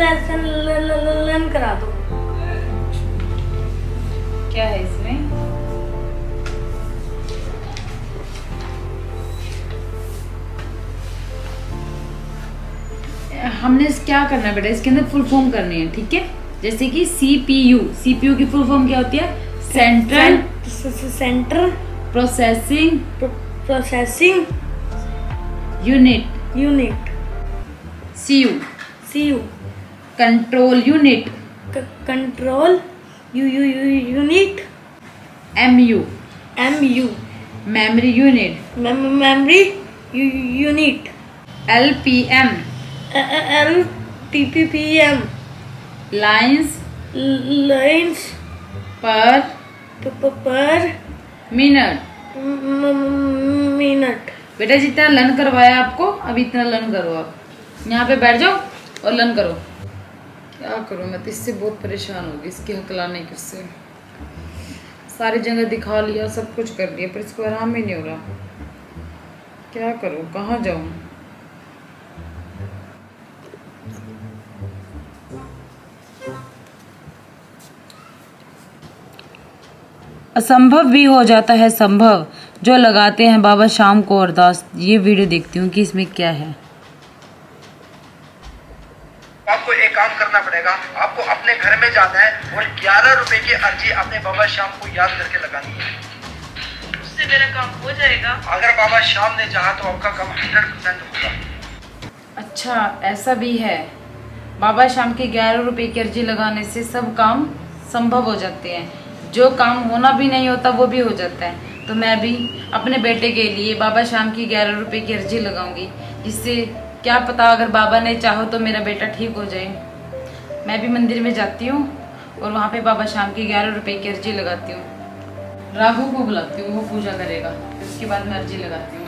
Lesson learn करा दो। क्या है इसमें? हमने इस क्या करना है बेटा? इसके अंदर फुल फॉर्म करनी है ठीक है? जैसे कि C P U C P U की फुल फॉर्म क्या होती है? Central center processing processing unit unit C U C U control unit control U U unit M U M U memory unit memory unit L P M L P P P M lines lines पर पर minute minute बेटा जितना learn करवाया आपको अभी इतना learn करो आप। यहाँ पे बैठ जाओ और लर्न करो। क्या करूँ? मैं तो इससे बहुत परेशान होगी, इसकी हकलाने की उससे सारी जगह दिखा लिया, सब कुछ कर लिया, पर इसको आराम ही नहीं हो रहा। क्या करूँ? कहाँ जाऊँ? असंभव भी हो जाता है संभव, जो लगाते हैं बाबा शाम को अरदास। ये वीडियो देखती हूँ कि इसमें क्या है। आपको एक काम करना पड़ेगा। आपको अपने घर में जाना है और ग्यारह रुपए की अर्जी अपने बाबा शाम को याद करके लगानी है। उससे मेरा काम हो जाएगा। अगर बाबा शाम ने चाहा तो आपका काम हंड्रेड परसेंट होगा। अच्छा ऐसा भी है। बाबा शाम के ग्यारह रुपए की अर्जी लगाने से सब काम संभव हो जाते हैं। जो काम होना भी नहीं होता वो भी हो जाता है। तो मैं भी अपने बेटे के लिए बाबा शाम की ग्यारह रुपए की अर्जी लगाऊँगी जिससे क्या पता अगर बाबा ने चाहो तो मेरा बेटा ठीक हो जाए। मैं भी मंदिर में जाती हूँ और वहाँ पे बाबा शाम की ग्यारह रुपए की अर्जी लगाती हूँ। राघव को बुलाती हूँ वो पूजा करेगा। उसके बाद मैं अर्जी लगाती हूँ।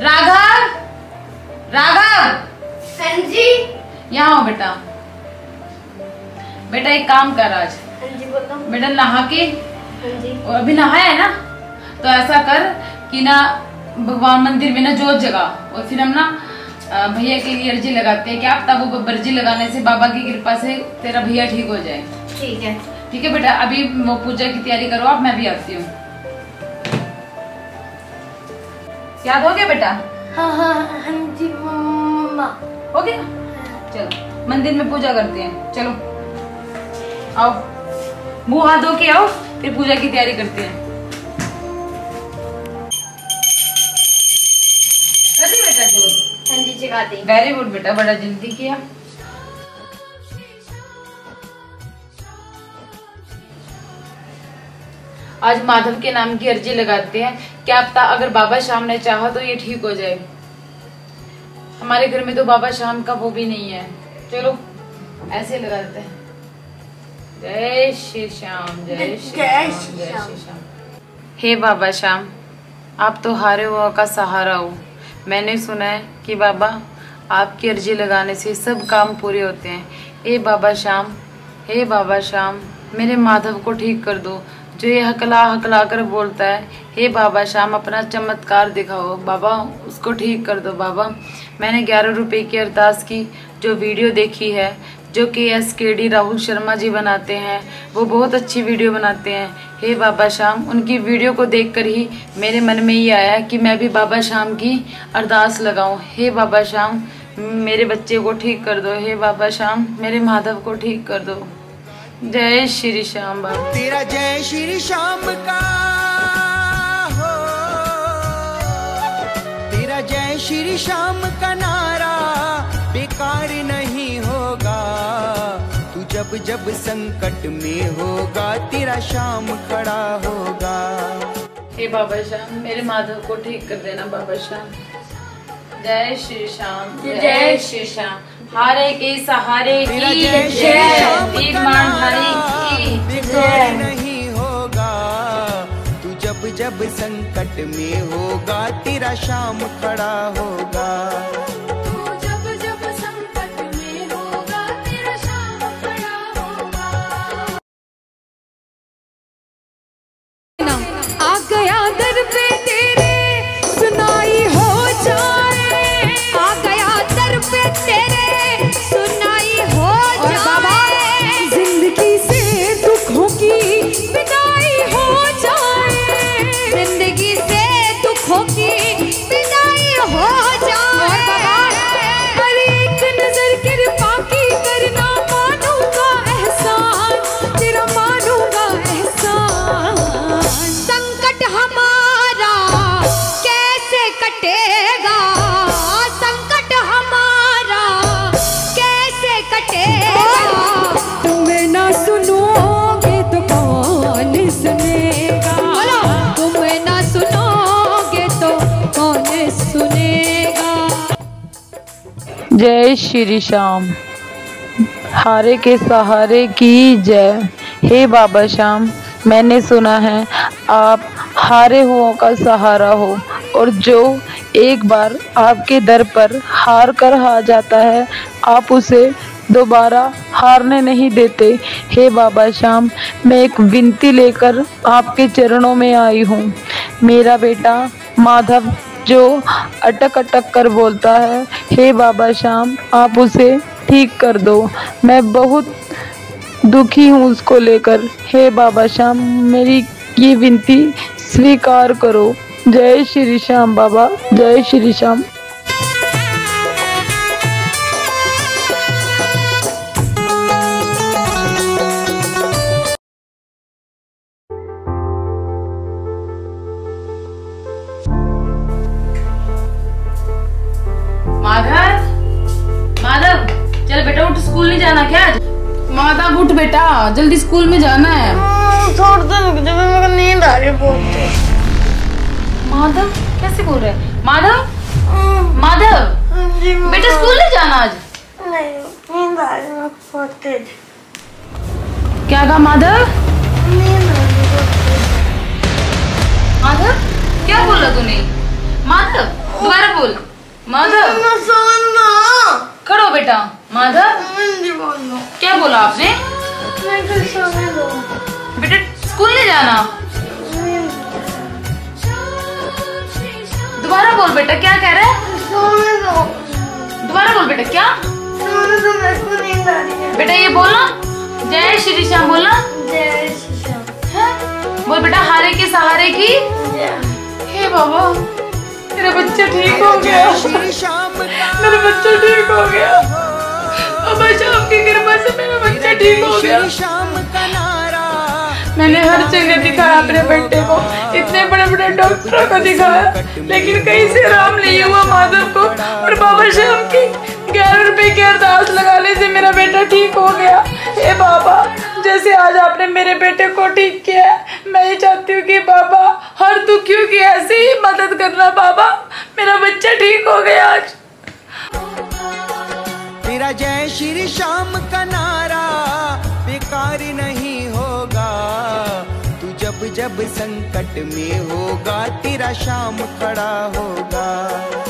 राघव! राघव! हाँ जी यहाँ हो बेटा। बेटा एक काम कर आज। बेटा नहा के हाँ और अभी नहाया है ना? तो ऐसा कर कि ना भगवान मंदिर में ना जोत जगा और फिर हम ना भैया के लिए अर्जी लगाते हैं। क्या पता वो अर्जी लगाने से बाबा की कृपा से तेरा भैया ठीक हो जाए। ठीक है। ठीक है बेटा अभी वो पूजा की तैयारी करो आप मैं भी आती हूँ। याद हो गया बेटा? हाँ हाँ हाँ जी मम्मा हो गया? चलो मंदिर में पूजा करते हैं। चलो आओ। मुँह हाथ धो के आओ फिर पूजा की तैयारी करते हैं। जगा दी वेरी गुड बेटा बड़ा जल्दी किया। आज माधव के नाम की अर्जी लगाते हैं। क्या पता अगर बाबा श्याम ने चाहा तो ये ठीक हो जाए। हमारे घर में तो बाबा श्याम का वो भी नहीं है। चलो ऐसे लगाते हैं। जय श्री श्याम जय श्री श्याम जय श्री श्याम। हे बाबा श्याम आप तो हारे हुआ का सहारा हो। मैंने सुना है कि बाबा, आपकी अर्जी लगाने से सब काम पूरे होते हैं। हे बाबा श्याम, हे बाबा श्याम, मेरे माधव को ठीक कर दो। जो ये हकला हकला कर बोलता है, हे बाबा श्याम, अपना चमत्कार दिखाओ। बाबा, उसको ठीक कर दो। बाबा, मैंने ग्यारह रुपए की अरदास की, जो वीडियो देखी है जो कि एस के डी राहुल शर्मा जी बनाते हैं, वो बहुत अच्छी वीडियो बनाते हैं। हे बाबा श्याम, उनकी वीडियो को देखकर ही मेरे मन में ये आया कि मैं भी बाबा श्याम की अरदास लगाऊँ। हे बाबा श्याम, मेरे बच्चे को ठीक कर दो। हे बाबा श्याम, मेरे माधव को ठीक कर दो। जय श्री श्याम बाबा। तेरा जय श्री श्याम का, हो। तेरा जय श्री श्याम का नारा जब जब संकट में होगा तेरा श्याम खड़ा होगा। हे बाबा श्याम मेरे माधव को ठीक कर देना बाबा श्याम। जय श्री श्याम जय श्री श्याम। हारे के सहारे की जय श्री श्याम दीप का जय। नहीं होगा। तू जब जब संकट में होगा तेरा श्याम खड़ा होगा। जय श्री श्याम। हारे के सहारे की जय। हे बाबा श्याम, मैंने सुना है आप हारे हुओं का सहारा हो और जो एक बार आपके दर पर हार कर आ जाता है, आप उसे दोबारा हारने नहीं देते। हे बाबा श्याम, मैं एक विनती लेकर आपके चरणों में आई हूँ। मेरा बेटा माधव जो अटक अटक कर बोलता है, हे बाबा श्याम, आप उसे ठीक कर दो। मैं बहुत दुखी हूँ उसको लेकर। हे बाबा श्याम, मेरी ये विनती स्वीकार करो। जय श्री श्याम बाबा, जय श्री श्याम। स्कूल नहीं जाना क्या माधव उठ बेटा जल्दी स्कूल में जाना है। छोड़ दो जा मेरे नींद आ रही है बहुत माधव कैसे बोल रहे हैं? माधव? माधव? बेटा स्कूल नहीं जाना आज? नहीं नींद आ रही है बहुत तेज। क्या कहा माधव? माधव क्या बोला तूने? माधव दोबारा बोल। माधव। खड़ो बेटा, माधव। क्या बोला आपने? बेटा, स्कूल नहीं जाना। दोबारा बोल बेटा, क्या कह रहा है? दोबारा बोल बेटा, क्या? है बेटा, ये बोला। जय श्री श्याम, बोला। जय श्री श्याम बोल बेटा, हारे के सहारे की? हे बाबा, मेरा बच्चा ठीक हो गया मेरा बच्चा ठीक हो मेरा बच्चा ठीक हो गया। श्याम का नारा। मैंने हर जगह दिखाया अपने बेटे को। इतने बड़े बड़े डॉक्टरों को दिखाया। लेकिन कहीं से आराम नहीं हुआ माधव को। और बाबा श्याम की ग्यारह रुपए की अरदास लगाने से मेरा बेटा ठीक हो गया। हे बाबा जैसे आज आपने मेरे बेटे को ठीक किया मैं ये चाहती हूँ कि बाबा हर दुखियों की ऐसे ही मदद करना बाबा। मेरा बच्चा ठीक हो गया आज। तेरा जय श्री श्याम का जब संकट में होगा तेरा शाम खड़ा होगा।